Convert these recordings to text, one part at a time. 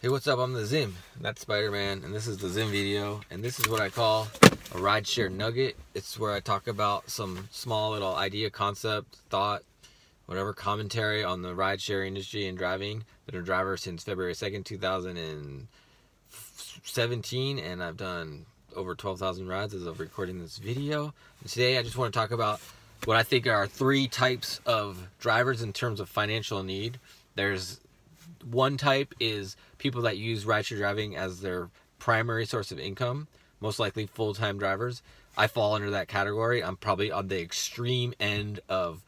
Hey, what's up? I'm the Zim, that's Spider-Man, and this is the Zim video, and this is what I call a rideshare nugget. It's where I talk about some small little idea, concept, thought, whatever commentary on the rideshare industry and driving. Been a driver since February 2nd, 2017, and I've done over 12,000 rides as of recording this video. And today I just want to talk about what I think are three types of drivers in terms of financial need. There's one type is people that use rideshare driving as their primary source of income, most likely full-time drivers. I fall under that category. I'm probably on the extreme end of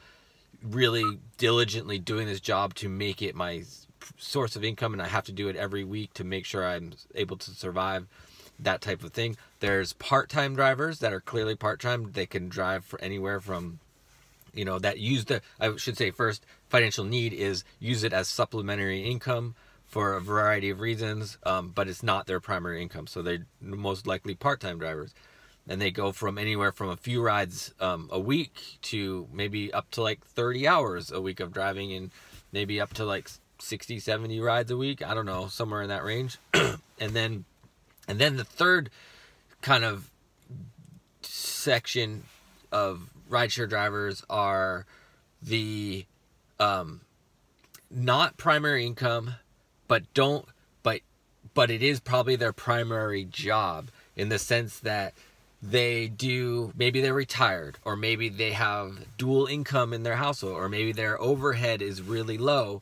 really diligently doing this job to make it my source of income and I have to do it every week to make sure I'm able to survive that type of thing. There's part-time drivers that are clearly part-time. They can drive for anywhere from you know that use the i should say first financial need is use it as supplementary income for a variety of reasons um, but it's not their primary income. So they're most likely part-time drivers. And they go from anywhere from a few rides um, a week to maybe up to like 30 hours a week of driving and maybe up to like 60 70 rides a week. I don't know somewhere in that range. And then and then the third kind of section of rideshare drivers are the um, not primary income, but don't but but it is probably their primary job in the sense that they do maybe they're retired or maybe they have dual income in their household or maybe their overhead is really low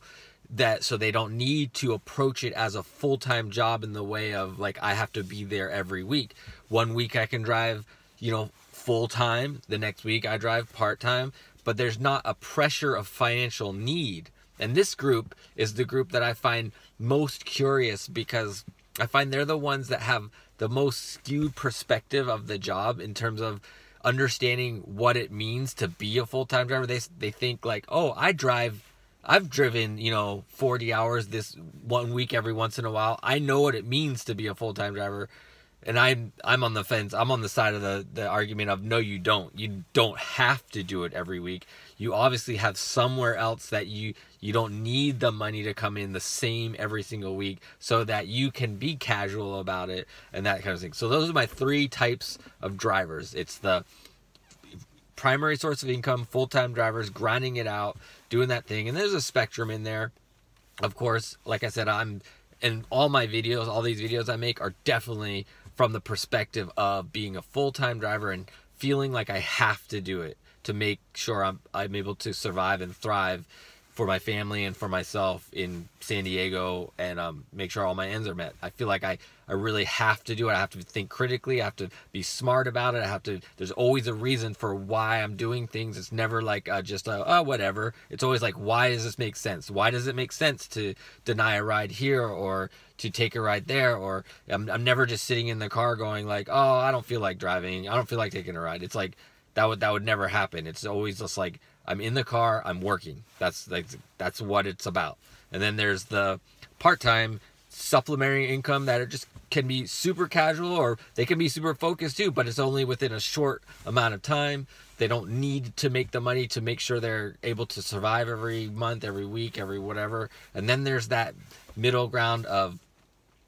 that so they don't need to approach it as a full-time job in the way of like I have to be there every week. One week I can drive, you know, full time. The next week I drive part time, but there's not a pressure of financial need. And this group is the group that I find most curious because I find they're the ones that have the most skewed perspective of the job in terms of understanding what it means to be a full-time driver. They they think like, "Oh, I drive I've driven, you know, 40 hours this one week every once in a while. I know what it means to be a full-time driver." And I'm I'm on the fence. I'm on the side of the the argument of no, you don't. You don't have to do it every week. You obviously have somewhere else that you you don't need the money to come in the same every single week, so that you can be casual about it and that kind of thing. So those are my three types of drivers. It's the primary source of income, full time drivers grinding it out, doing that thing, and there's a spectrum in there. Of course, like I said, I'm and all my videos, all these videos I make are definitely from the perspective of being a full-time driver and feeling like I have to do it to make sure I'm I'm able to survive and thrive for my family and for myself in San Diego and um, make sure all my ends are met. I feel like I, I really have to do it. I have to think critically. I have to be smart about it. I have to, there's always a reason for why I'm doing things. It's never like uh, just, oh, whatever. It's always like, why does this make sense? Why does it make sense to deny a ride here or to take a ride there? Or I'm, I'm never just sitting in the car going like, oh, I don't feel like driving. I don't feel like taking a ride. It's like, that would, that would never happen. It's always just like, I'm in the car, I'm working. That's like that's what it's about. And then there's the part-time supplementary income that it just can be super casual or they can be super focused too, but it's only within a short amount of time. They don't need to make the money to make sure they're able to survive every month, every week, every whatever. And then there's that middle ground of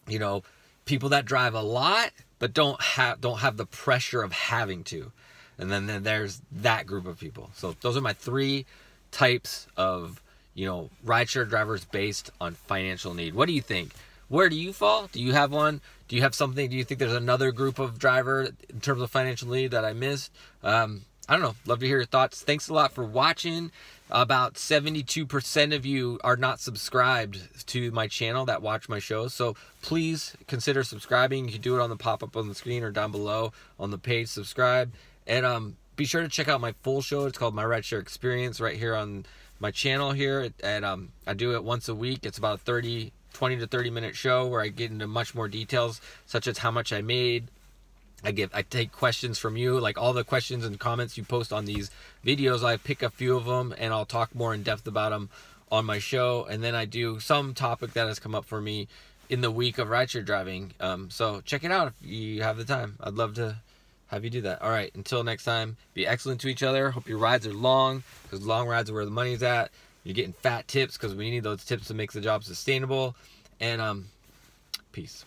you know, people that drive a lot but don't have don't have the pressure of having to and then, there's that group of people. So those are my three types of you know rideshare drivers based on financial need. What do you think? Where do you fall? Do you have one? Do you have something? Do you think there's another group of driver in terms of financial need that I missed? Um, I don't know. Love to hear your thoughts. Thanks a lot for watching. About 72% of you are not subscribed to my channel that watch my shows. So please consider subscribing. You can do it on the pop up on the screen or down below on the page. Subscribe. And um, be sure to check out my full show. It's called My Rideshare Experience right here on my channel here. And um, I do it once a week. It's about a 30, 20 to 30 minute show where I get into much more details, such as how much I made. I give, I take questions from you, like all the questions and comments you post on these videos. I pick a few of them and I'll talk more in depth about them on my show. And then I do some topic that has come up for me in the week of rideshare driving. Um, so check it out if you have the time. I'd love to have you do that. All right, until next time, be excellent to each other. Hope your rides are long because long rides are where the money's at. You're getting fat tips because we need those tips to make the job sustainable. And um, Peace.